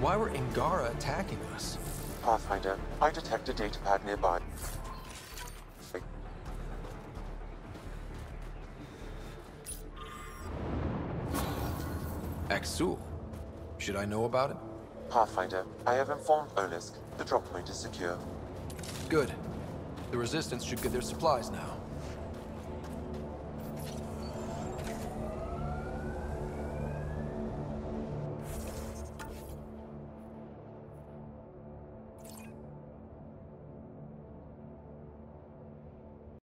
why were Angara attacking us? Pathfinder, I detect a datapad nearby. Exul? Should I know about it? Pathfinder, I have informed Olisk. The drop point is secure. Good. The Resistance should get their supplies now.